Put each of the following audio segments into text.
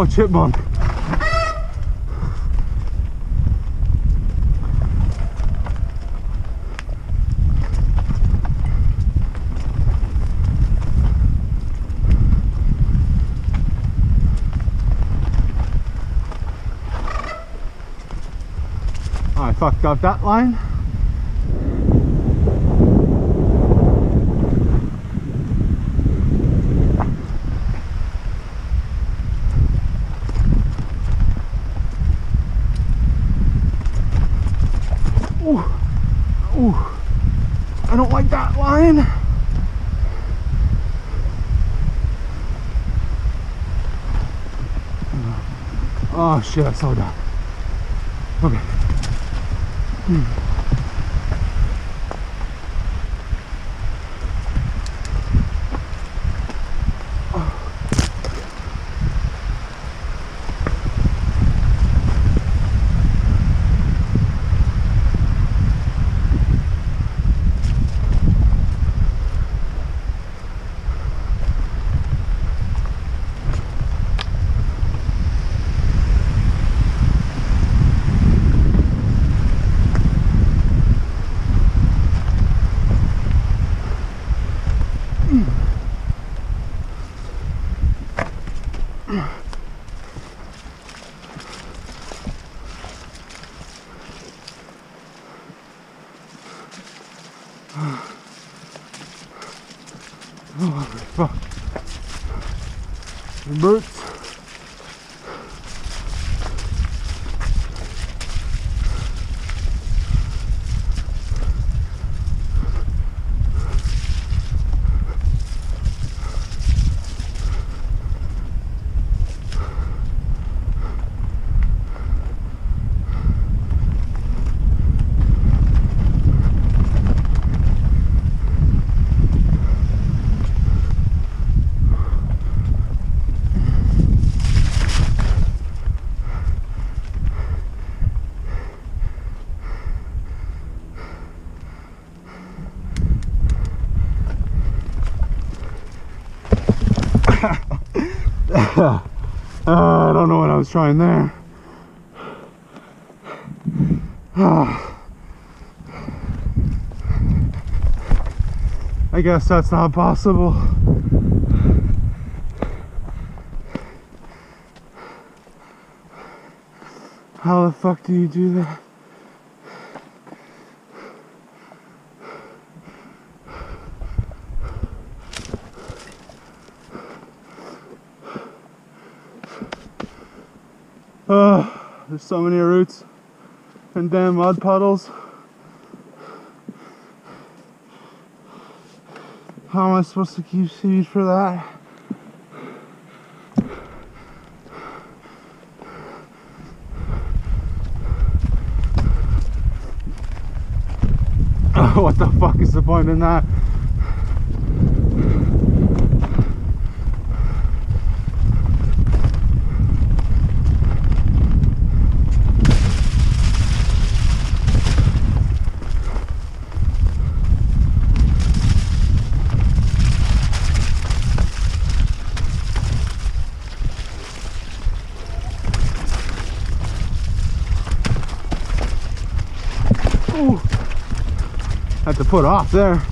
Oh, chipmunk. I fucked up that line. Ooh, ooh, I don't like that line. Oh shit, I slowed down. Okay. Oh, fuck. Uh, I don't know what I was trying there. I guess that's not possible. How the fuck do you do that? Uh, there's so many roots and damn mud puddles. How am I supposed to keep speed for that? what the fuck is the point in that? Ooh. Had to put off there.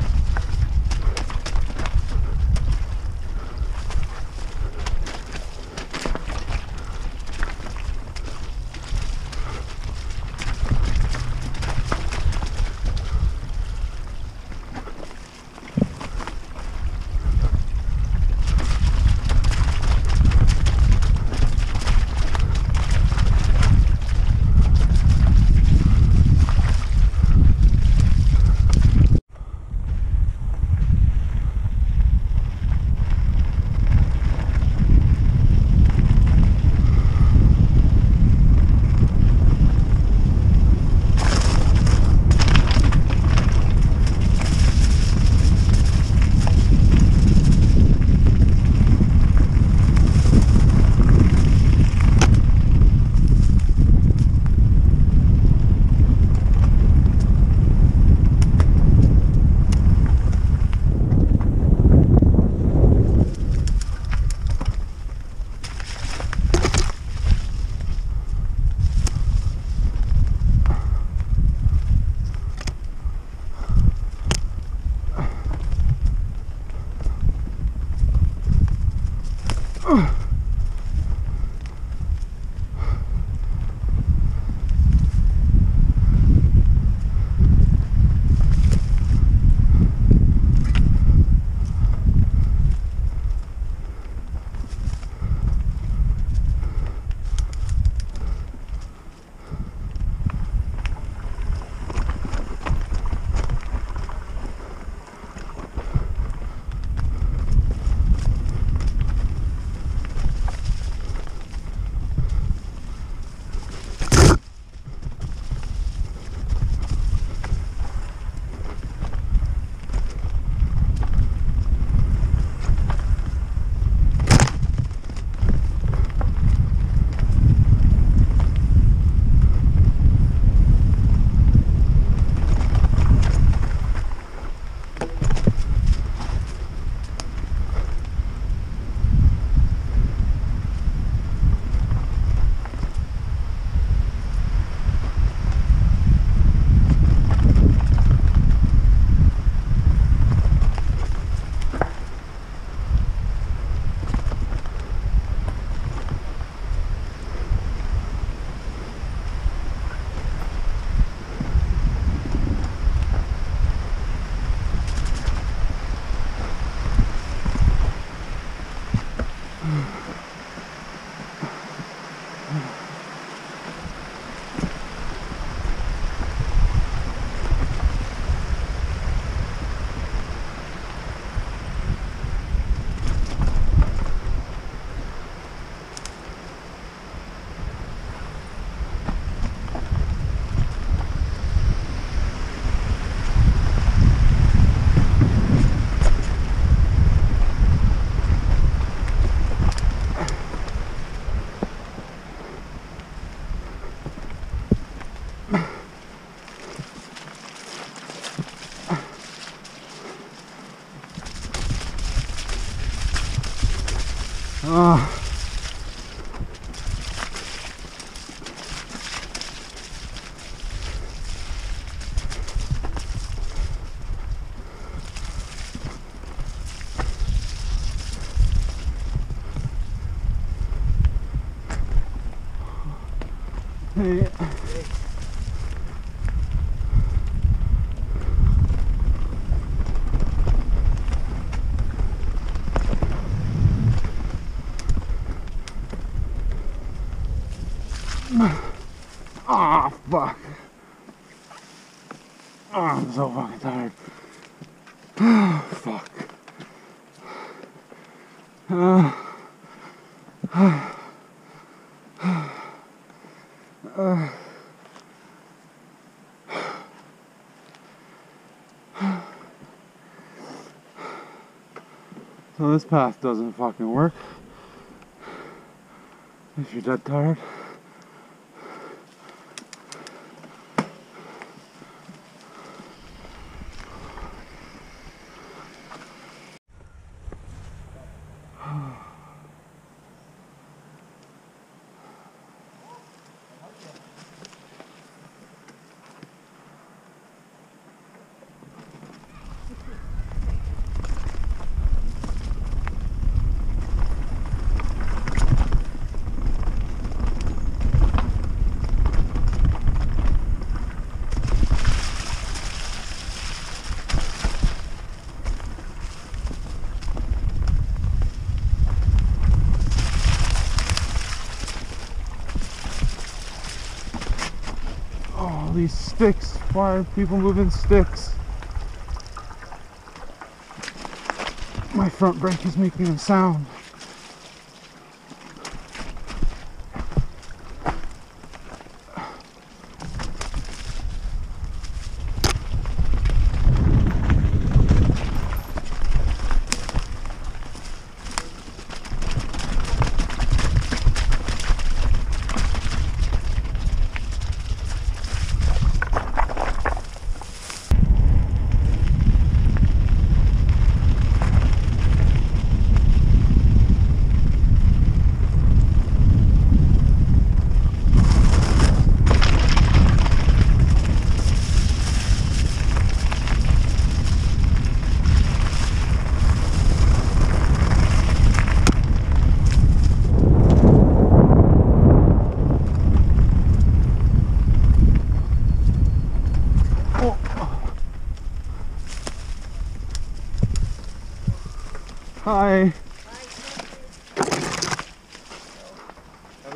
Ah. Hey. Ah, fuck. Oh, I'm so fucking tired. Ah, fuck. Ah. So this path doesn't fucking work. If you're dead tired. Oh, these sticks. Why are people moving sticks? My front brake is making a sound.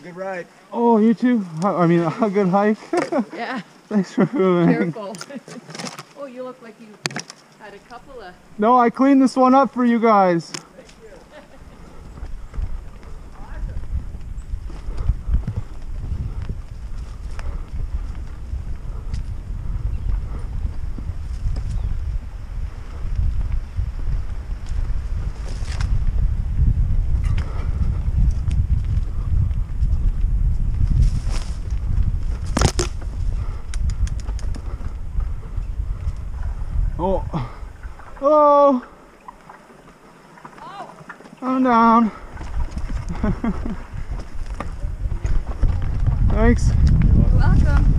Good ride. Oh, you too? I mean, a good hike. Yeah, Thanks for moving. careful. oh, you look like you had a couple of. No, I cleaned this one up for you guys. Oh. Oh. I'm down. Thanks. You're welcome.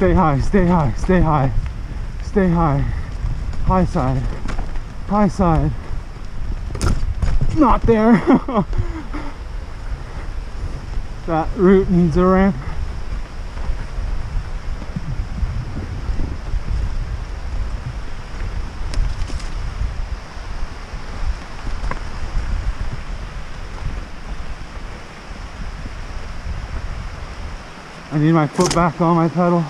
Stay high, stay high, stay high. Stay high. High side. High side. Not there. that route needs a ramp. I need my foot back on my pedal.